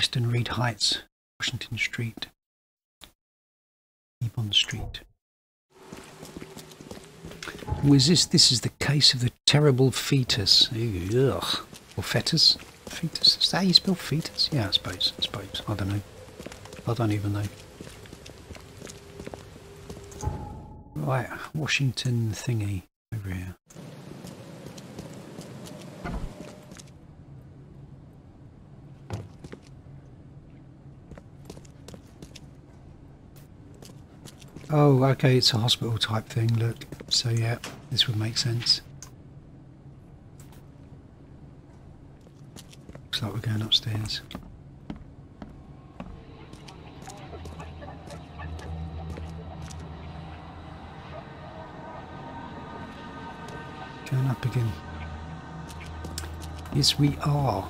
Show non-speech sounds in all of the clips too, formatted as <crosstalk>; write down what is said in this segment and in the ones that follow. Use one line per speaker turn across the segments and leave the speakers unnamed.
Western Reed Heights, Washington Street. Ebon Street. Was this? This is the case of the terrible fetus. Ugh. Or fetus? Fetus. Is that how you spell fetus? Yeah, I suppose. I suppose. I don't know. I don't even know. Right, Washington thingy over here. Oh, okay, it's a hospital type thing, look. So yeah, this would make sense. Looks like we're going upstairs. Going up again. Yes, we are.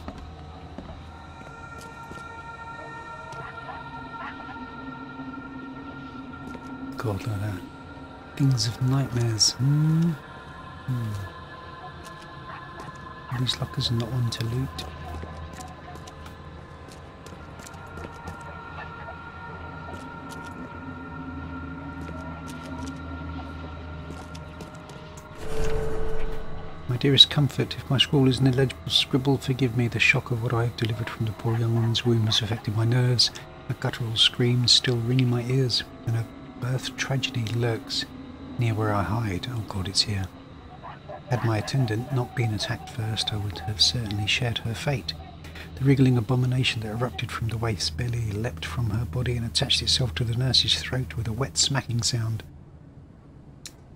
God, at that. Things of nightmares. Hmm. Hmm. These lockers are not one to loot. My dearest comfort, if my scrawl is an illegible scribble, forgive me. The shock of what I have delivered from the poor young woman's womb has affected my nerves. A guttural scream still ringing my ears, and a birth tragedy lurks near where I hide. Oh God, it's here. Had my attendant not been attacked first, I would have certainly shared her fate. The wriggling abomination that erupted from the waist belly leapt from her body and attached itself to the nurse's throat with a wet smacking sound.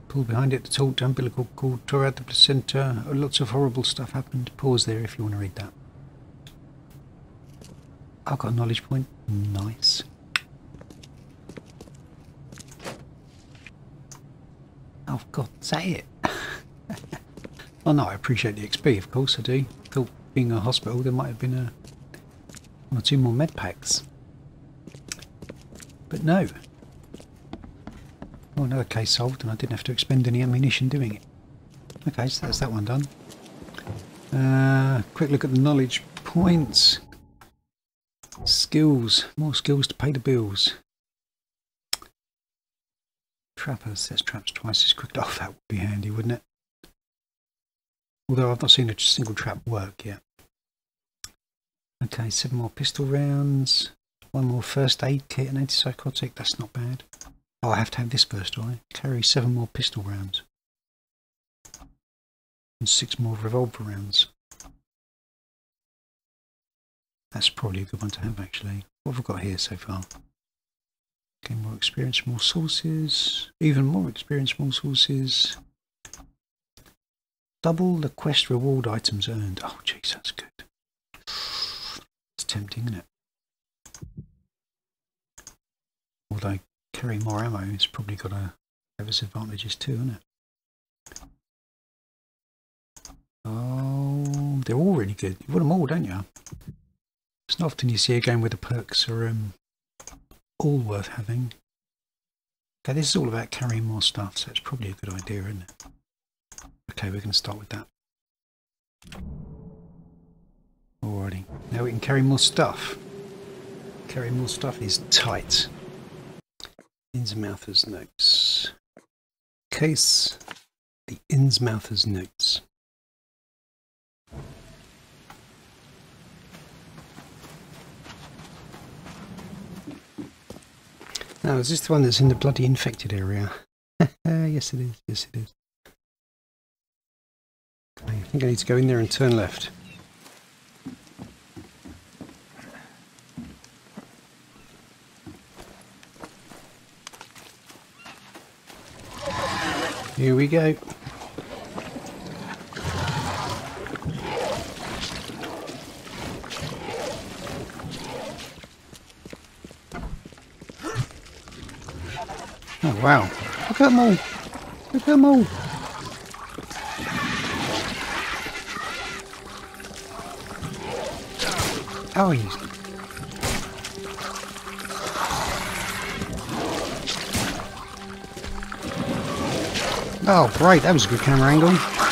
Pulled behind it, the taut umbilical cord tore out the placenta. Lots of horrible stuff happened. Pause there if you want to read that. I've got a knowledge point. Nice. Oh God, is that it? <laughs> oh no, I appreciate the XP, of course I do. Thought being a hospital there might have been a one or two more med packs. But no. Oh, another case solved and I didn't have to expend any ammunition doing it. Okay, so that's that one done. Uh, quick look at the knowledge points. Skills. More skills to pay the bills. Trappers. Sets traps twice as quick. Oh, that would be handy, wouldn't it? Although I've not seen a single trap work yet. Okay, seven more pistol rounds. One more first aid kit and antipsychotic. That's not bad. Oh, I have to have this first, do I? Carry seven more pistol rounds. And six more revolver rounds. That's probably a good one to have, actually. What have we got here so far? Okay, more experience, more sources. Even more experience, more sources. Double the quest reward items earned. Oh, jeez, that's good. It's tempting, isn't it? Although carrying more ammo, it's probably got to have its advantages too, isn't it? Oh, they're all really good. You want them all, don't you? It's not often you see a game where the perks are um, all worth having. Okay, this is all about carrying more stuff, so it's probably a good idea, isn't it? Okay, we're going to start with that. Alrighty, now we can carry more stuff. Carrying more stuff is tight. Innsmouther's notes. Case the Innsmouther's notes. Now, is this the one that's in the bloody infected area? <laughs> Uh, yes, it is. Yes, it is. I think I need to go in there and turn left. Here we go. Wow. Look at them all. Look at them all. Oh, he's Oh, great. That was a good camera angle.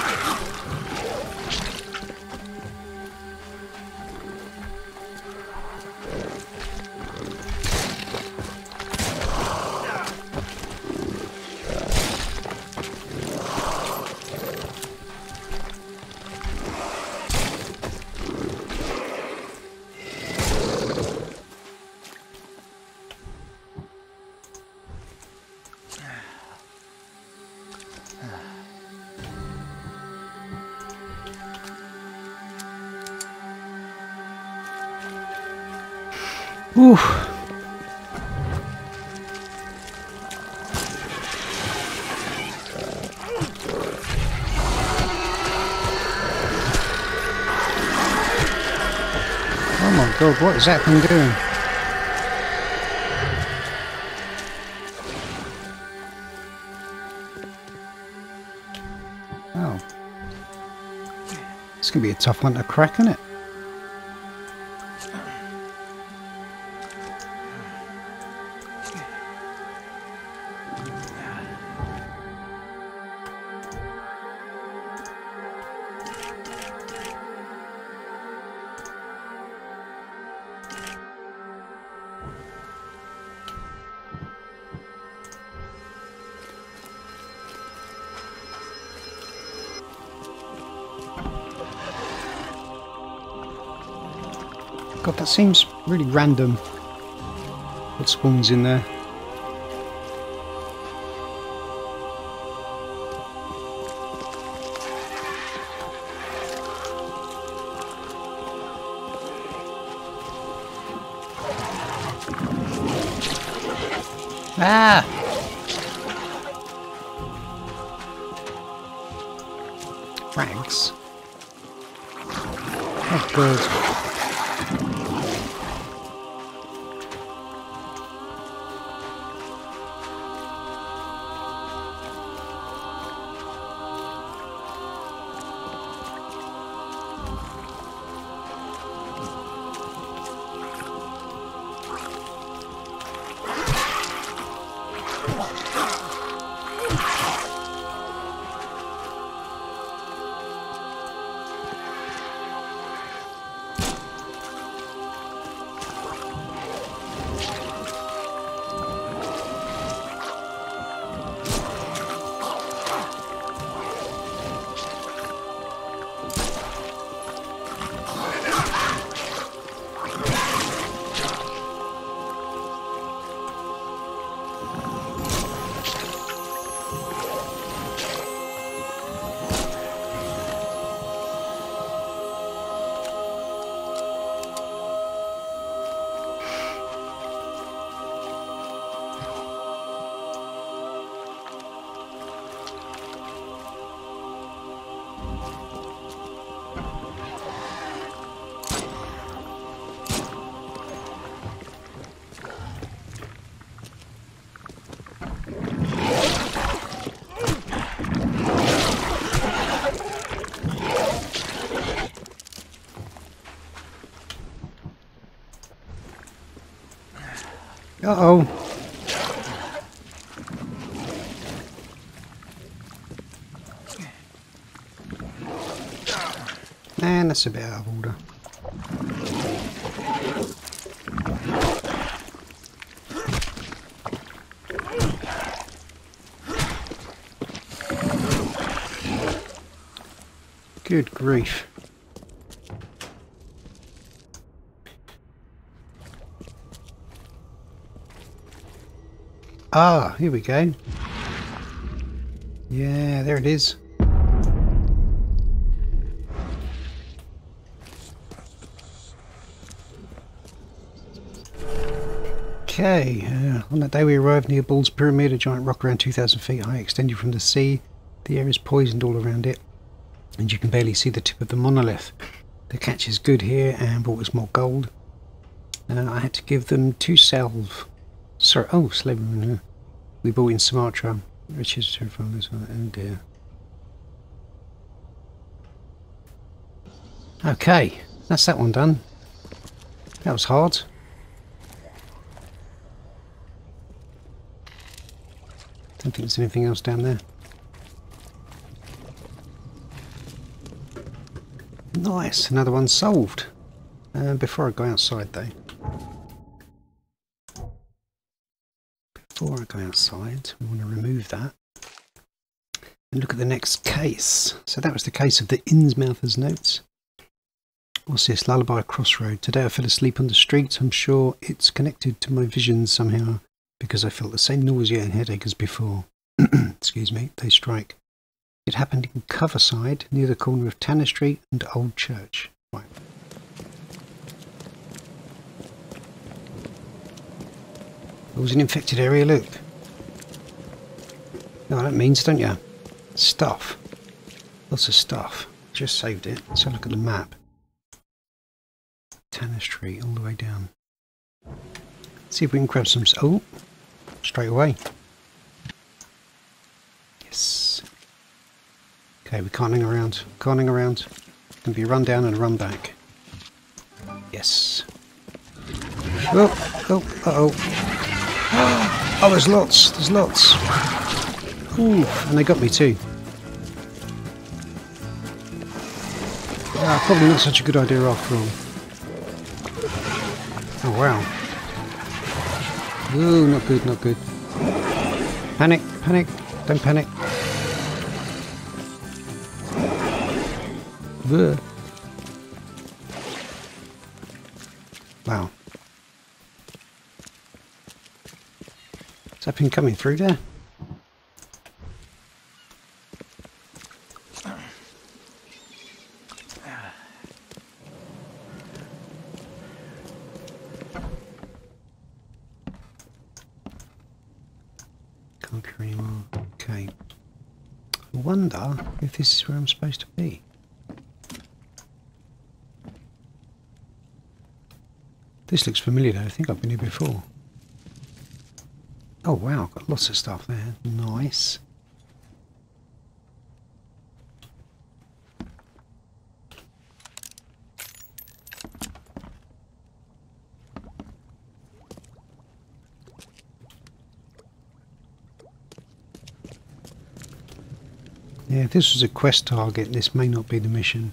Ooh. Oh my god, what is that thing doing? Oh. It's going to be a tough one to crack, isn't it? Seems really random. What spawns in there? Ah! Uh-oh. Man, that's a bit out of order. Good grief. Ah, here we go. Yeah, there it is. Okay, uh, on that day we arrived near Ball's Pyramid, a giant rock around 2,000 feet high extending from the sea. The air is poisoned all around it, and you can barely see the tip of the monolith. The catch is good here and brought us more gold. Uh, I had to give them two salve Sorry, oh, slavery. We bought in Sumatra, which is from this one. Oh dear. Okay, that's that one done. That was hard. Don't think there's anything else down there. Nice, another one solved. Uh, before I go outside though. Before I go outside, we want to remove that and look at the next case. So that was the case of the Innsmouthers notes. What's this? Lullaby Crossroad. Today I fell asleep on the street. I'm sure it's connected to my visions somehow because I felt the same nausea and headache as before. <clears throat> Excuse me, they strike. It happened in Coverside near the corner of Tanner Street and Old Church. Right. It was an infected area, look. No, that means, don't you? Stuff. Lots of stuff. Just saved it. Let's have a look at the map. Tanner Street, all the way down. See if we can grab some... Oh! Straight away. Yes. Okay, we can't hang around. Can't hang around. Can be run down and run back. Yes. Oh, oh, uh oh. <gasps> Oh, there's lots. There's lots. Ooh, and they got me too. Probably not such a good idea after all. Oh wow. Ooh, not good, not good. Panic, panic, don't panic. Ugh. Has that been coming through there? Can't anymore. Okay. I wonder if this is where I'm supposed to be. This looks familiar though. I think I've been here before. Oh wow, got lots of stuff there. Nice. Yeah, this was a quest target, this may not be the mission.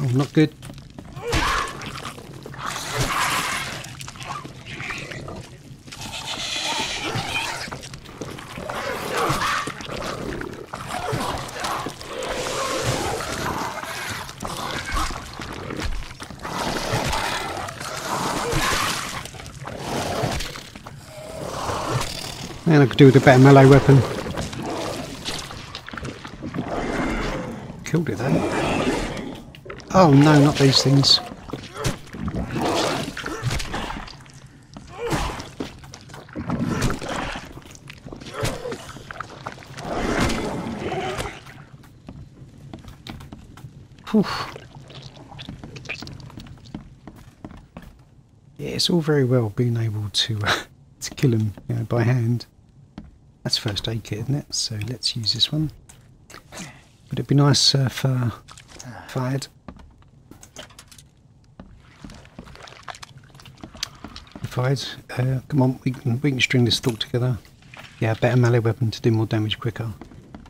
Oh, not good. And I could do with a better melee weapon. Killed it then. Oh no, not these things. Whew. Yeah, it's all very well being able to <laughs> to kill them you know, by hand. That's first aid kit, isn't it? So let's use this one. Would it be nice uh, for fired? Fired. Uh, come on, we can we can string this thought together. Yeah, better melee weapon to do more damage quicker.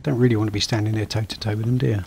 Don't really want to be standing there toe to toe with them, do you?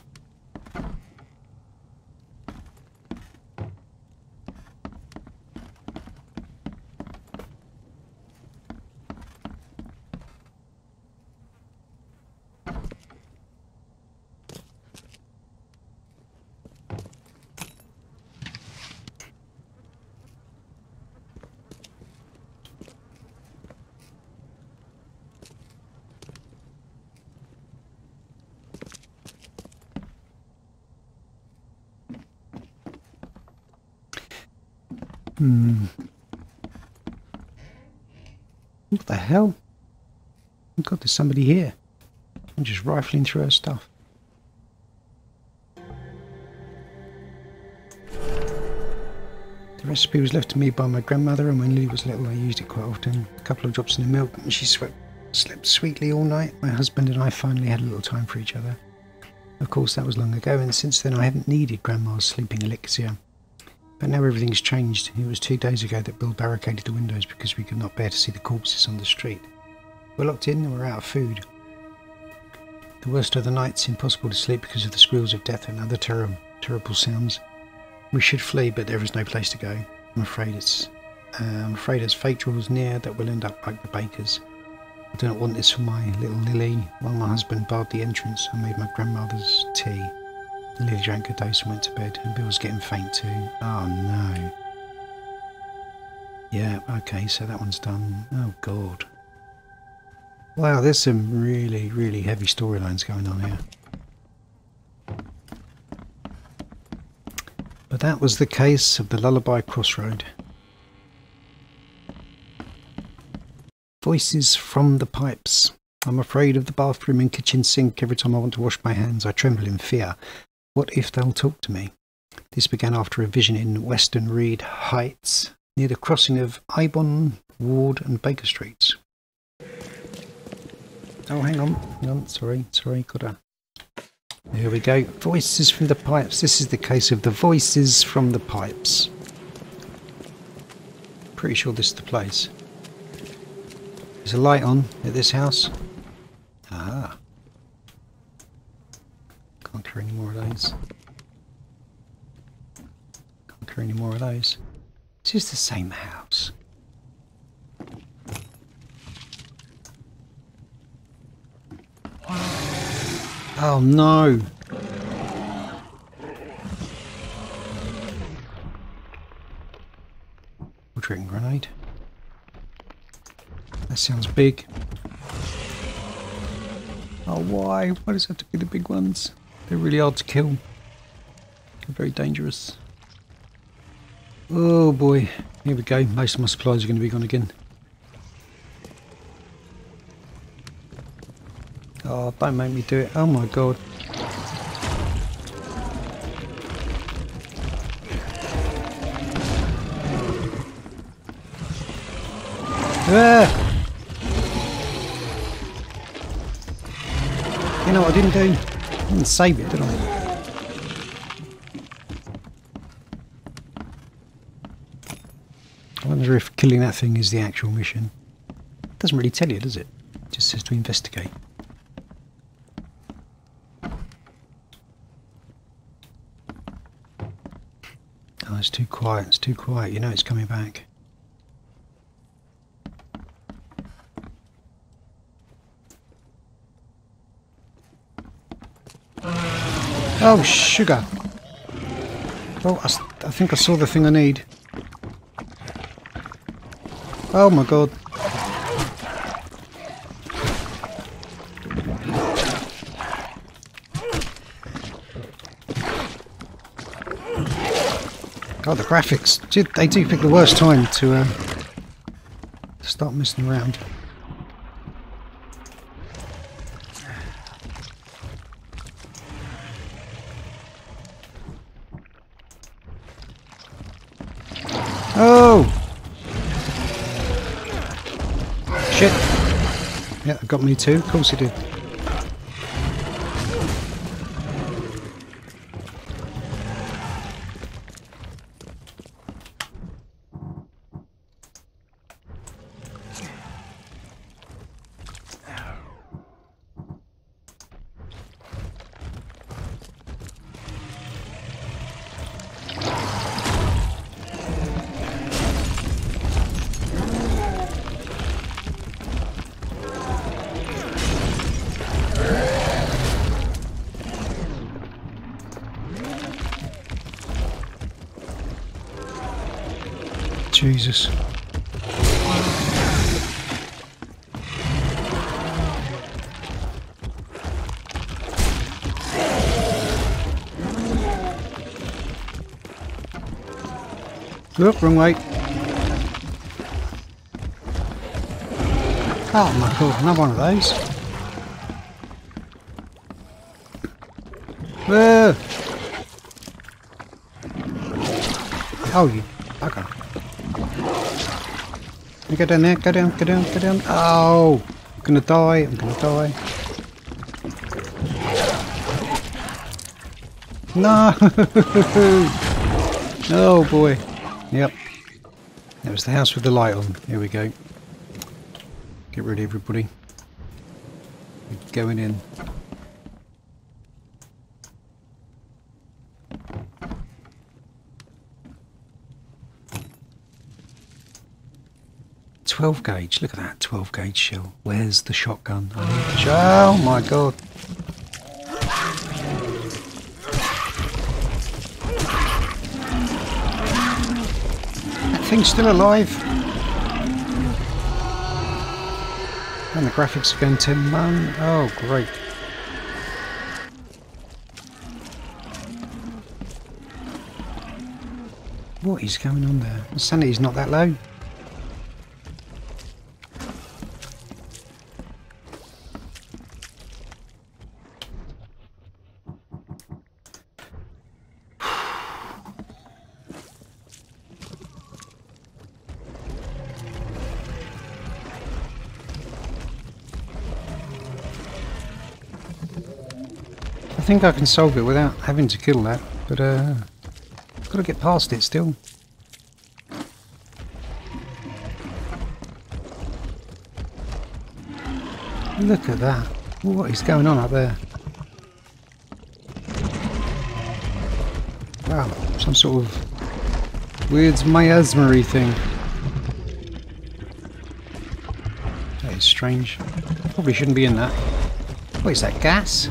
Hmm. What the hell? Oh God, there's somebody here. I'm just rifling through her stuff. The recipe was left to me by my grandmother, and when Lily was little, I used it quite often. A couple of drops in the milk, and she swept, slept sweetly all night. My husband and I finally had a little time for each other. Of course, that was long ago, and since then I haven't needed Grandma's sleeping elixir. But now everything's changed. It was two days ago that Bill barricaded the windows because we could not bear to see the corpses on the street. We're locked in and we're out of food. The worst of the nights, impossible to sleep because of the squeals of death and other terrible, terrible sounds. We should flee, but there is no place to go. I'm afraid it's. Uh, I'm afraid as fate draws near, that we'll end up like the bakers. I do not want this for my little Lily. While my husband barred the entrance, I made my grandmother's tea. Lily drank a dose and went to bed, and Bill was getting faint too. Oh no. Yeah, okay, so that one's done. Oh god. Wow, there's some really, really heavy storylines going on here. But that was the case of the Lullaby Crossroad. Voices from the pipes. I'm afraid of the bathroom and kitchen sink. Every time I want to wash my hands, I tremble in fear. What if they'll talk to me? This began after a vision in Western Reed Heights, near the crossing of Ibon, Ward, and Baker Streets. Oh, hang on, hang on, sorry, sorry, gotta. Here we go. Voices from the pipes. This is the case of the voices from the pipes. Pretty sure this is the place. There's a light on at this house. Ah. Carry any more of those. Carry any more of those. This is the same house. Oh no! Watering grenade. That sounds big. Oh why? Why does it have to be the big ones? They're really hard to kill. They're very dangerous. Oh boy, here we go. Most of my supplies are going to be gone again. Oh, don't make me do it. Oh my god. Ah! You know what I didn't do? Didn't save it, did I? I wonder if killing that thing is the actual mission. It doesn't really tell you, does it? It just says to investigate. Oh, it's too quiet, it's too quiet. You know it's coming back. Oh, sugar. Oh, I, I think I saw the thing I need. Oh my god. God, the graphics. They do pick the worst time to uh, start messing around. Shit! Yeah, got me too. Of course it did. Jesus. Look, wrong way. Oh my god, another one of those. Whoa! Uh. Oh, you bugger. Go down there, go down, go down, go down. Oh! I'm gonna die, I'm gonna die. No! <laughs> oh boy. Yep. That was the house with the light on. Here we go. Get rid of everybody. We're going in. Twelve gauge. Look at that twelve gauge shell. Where's the shotgun? Oh my god. That thing's still alive. And the graphics are going to man. Oh, great. What is going on there? The sanity's not that low. Think I can solve it without having to kill that, but uh, I've got to get past it still. Look at that. What is going on up there? Wow, some sort of weird miasmery thing. That is strange. Probably shouldn't be in that. What is that, gas?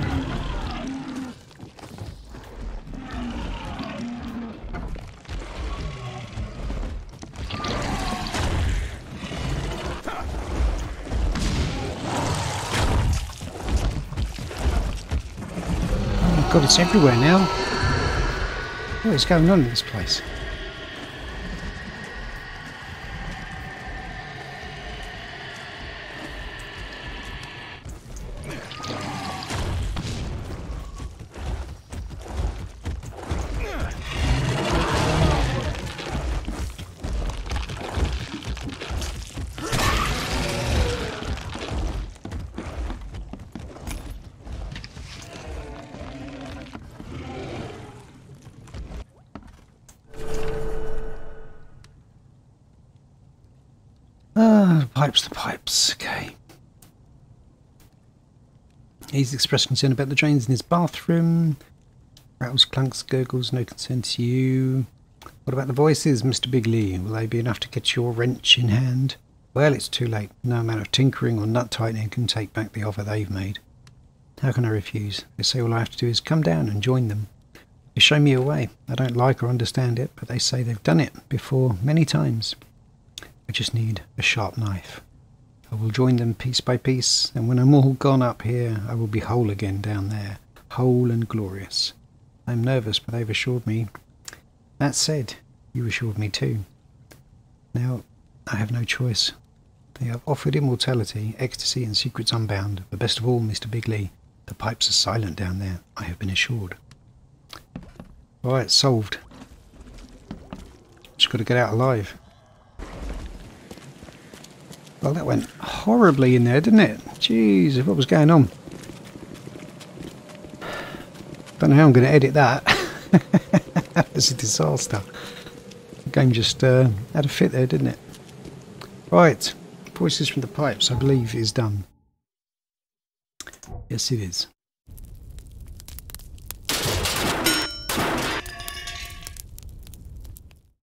God, it's everywhere now. Oh, what is going on in this place? Ah, the pipes, the pipes. Okay. He's expressed concern about the drains in his bathroom. Rattles, clunks, gurgles, no concern to you. What about the voices, Mr. Bigley? Will they be enough to get your wrench in hand? Well, it's too late. No amount of tinkering or nut tightening can take back the offer they've made. How can I refuse? They say all I have to do is come down and join them. They show me a way. I don't like or understand it, but they say they've done it before many times. I just need a sharp knife. I will join them piece by piece, and when I'm all gone up here, I will be whole again down there, whole and glorious. I'm nervous, but they've assured me. That said, you assured me too. Now, I have no choice. They have offered immortality, ecstasy, and secrets unbound. But best of all, Mr. Bigley, the pipes are silent down there, I have been assured. Right, solved. Just got to get out alive. Well, that went horribly in there, didn't it? Jeez, what was going on? Don't know how I'm going to edit that. <laughs> was a disaster. The game just uh, had a fit there, didn't it? Right, voices from the pipes, I believe, is done. Yes, it is.